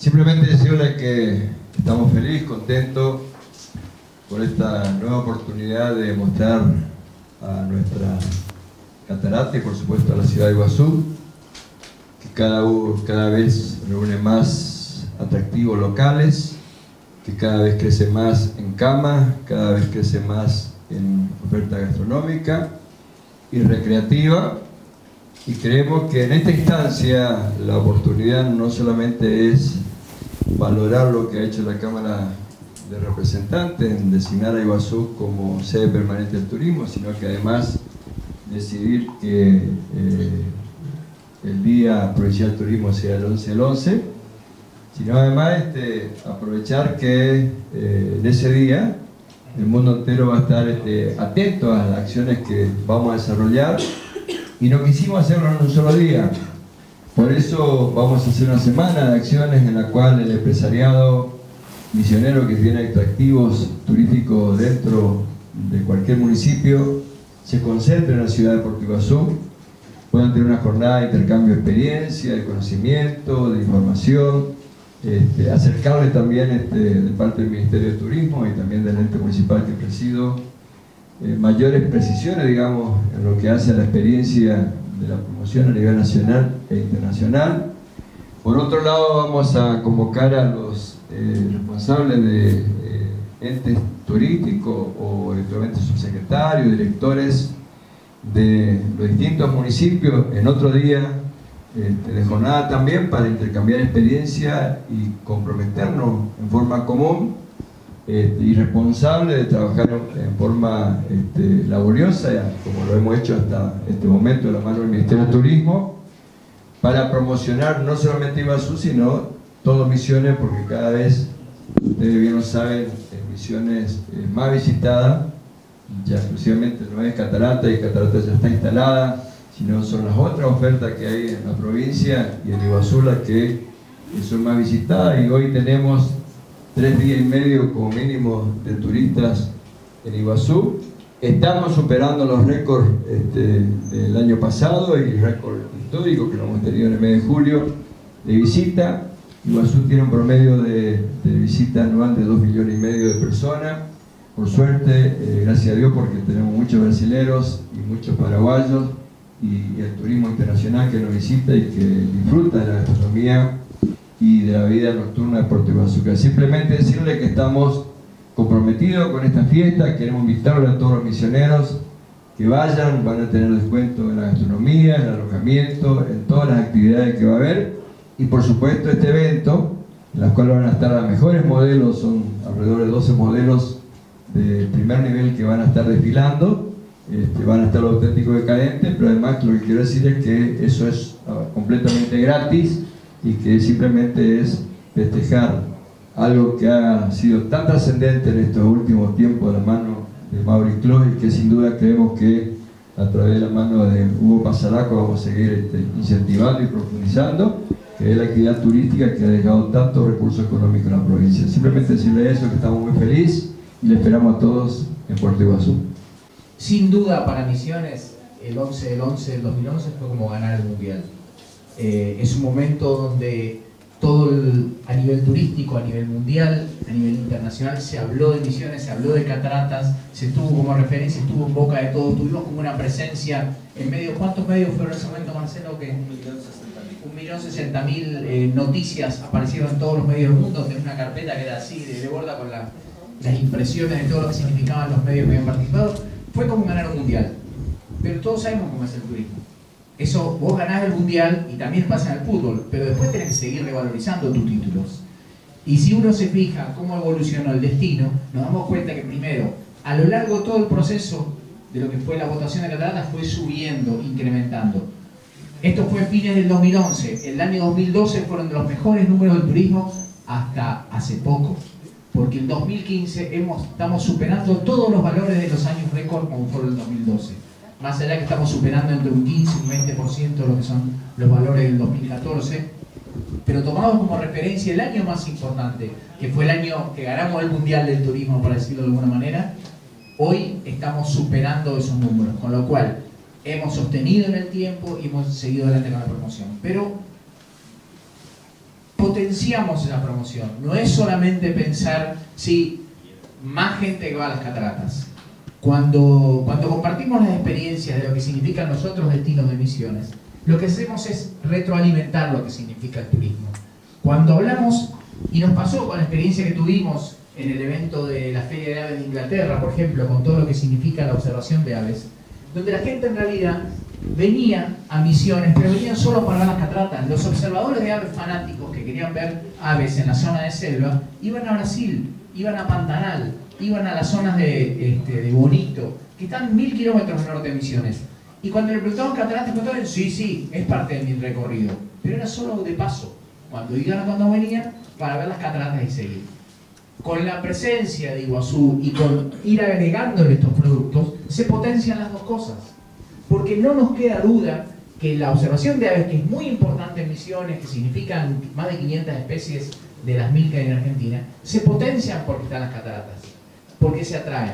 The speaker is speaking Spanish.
Simplemente decirle que estamos felices, contentos por esta nueva oportunidad de mostrar a nuestra catarata y por supuesto a la ciudad de Iguazú, que cada, cada vez reúne más atractivos locales, que cada vez crece más en cama, cada vez crece más en oferta gastronómica y recreativa. Y creemos que en esta instancia la oportunidad no solamente es valorar lo que ha hecho la Cámara de Representantes en designar a Iguazú como sede permanente del turismo, sino que además decidir que eh, el Día Provincial Turismo sea el 11 del 11, sino además este, aprovechar que eh, en ese día el mundo entero va a estar este, atento a las acciones que vamos a desarrollar. Y no quisimos hacerlo en un solo día, por eso vamos a hacer una semana de acciones en la cual el empresariado misionero que tiene atractivos turísticos dentro de cualquier municipio se concentre en la ciudad de Puerto Iguazú, puedan tener una jornada de intercambio de experiencia, de conocimiento, de información, este, acercarle también este, de parte del Ministerio de Turismo y también del ente municipal que presido eh, mayores precisiones, digamos, en lo que hace a la experiencia de la promoción a nivel nacional e internacional. Por otro lado, vamos a convocar a los eh, responsables de eh, entes turísticos o eventualmente subsecretarios, directores de los distintos municipios en otro día este, de jornada también para intercambiar experiencia y comprometernos en forma común este, y responsable de trabajar en forma este, laboriosa, como lo hemos hecho hasta este momento de la mano del Ministerio de Turismo, para promocionar no solamente Iguazú, sino todas Misiones, porque cada vez, ustedes bien lo saben, Misiones eh, más visitada, ya exclusivamente no es Catarata, y Catarata ya está instalada, sino son las otras ofertas que hay en la provincia y en Iguazú las que son más visitadas, y hoy tenemos tres días y medio como mínimo de turistas en Iguazú. Estamos superando los récords este, del año pasado y récord histórico que lo hemos tenido en el mes de julio de visita. Iguazú tiene un promedio de, visita anual de 2 millones y medio de personas. Por suerte, eh, gracias a Dios, porque tenemos muchos brasileros y muchos paraguayos y el turismo internacional que nos visita y que disfruta de la gastronomía y de la vida nocturna de Puerto Iguazú. Simplemente decirle que estamos comprometidos con esta fiesta, queremos invitarle a todos los misioneros que vayan, van a tener descuento en la gastronomía, en el alojamiento, en todas las actividades que va a haber. Y por supuesto este evento, en el cual van a estar los mejores modelos, son alrededor de 12 modelos de primer nivel que van a estar desfilando, este, van a estar los auténticos decadentes, pero además lo que quiero decir es que eso es ah, completamente gratis, y que simplemente es festejar algo que ha sido tan trascendente en estos últimos tiempos de la mano de Mauri y que sin duda creemos que a través de la mano de Hugo Pasaraco vamos a seguir este, incentivando y profundizando, que es la actividad turística que ha dejado tantos recursos económicos en la provincia. Simplemente decirle eso, que estamos muy felices y le esperamos a todos en Puerto Iguazú. Sin duda para Misiones, el 11 del 11 del 2011 fue como ganar el Mundial eh, es un momento donde todo a nivel turístico, a nivel mundial, a nivel internacional, se habló de misiones, se habló de cataratas, se tuvo como referencia, estuvo en boca de todos, tuvimos como una presencia en medio, ¿cuántos medios fueron en ese momento, Marcelo? Que un millón sesenta mil eh, noticias aparecieron en todos los medios del mundo, en una carpeta que era así, de, borda con las impresiones de todo lo que significaban los medios que habían participado. Fue como ganar un mundial. Pero todos sabemos cómo es el turismo eso vos ganás el mundial y también pasa en el fútbol, pero después tenés que seguir revalorizando tus títulos. Y si uno se fija cómo evolucionó el destino, nos damos cuenta que primero, a lo largo de todo el proceso de lo que fue la votación de la fue subiendo, incrementando. Esto fue fines del 2011. El año 2012 fueron de los mejores números del turismo hasta hace poco. Porque en 2015 hemos, estamos superando todos los valores de los años récord como fue el 2012 más allá que estamos superando entre un 15 y un 20% de lo que son los valores del 2014, pero tomamos como referencia el año más importante, que fue el año que ganamos el Mundial del Turismo, para decirlo de alguna manera, hoy estamos superando esos números, con lo cual hemos sostenido en el tiempo y hemos seguido adelante con la promoción. Pero potenciamos esa promoción. No es solamente pensar, sí, más gente que va a las cataratas. Cuando, cuando compartimos las experiencias de lo que significan los otros destinos de misiones, lo que hacemos es retroalimentar lo que significa el turismo. Cuando hablamos, y nos pasó con la experiencia que tuvimos en el evento de la Feria de Aves de Inglaterra, por ejemplo, con todo lo que significa la observación de aves, donde la gente en realidad venía a misiones, pero venían solo para las cataratas. Los observadores de aves fanáticos que querían ver aves en la zona de selva iban a Brasil, iban a Pantanal, iban a las zonas de, este, de Bonito, que están mil kilómetros norte de Misiones. Y cuando le preguntaban cataratas, preguntaban, sí, sí, es parte de mi recorrido. Pero era solo de paso. Cuando iban cuando venían, para ver las cataratas y seguir. Con la presencia de Iguazú y con ir agregándole estos productos, se potencian las dos cosas. Porque no nos queda duda que la observación de aves, que es muy importante en misiones, que significan más de 500 especies de las mil que hay en Argentina, se potencian porque están las cataratas, porque se atraen.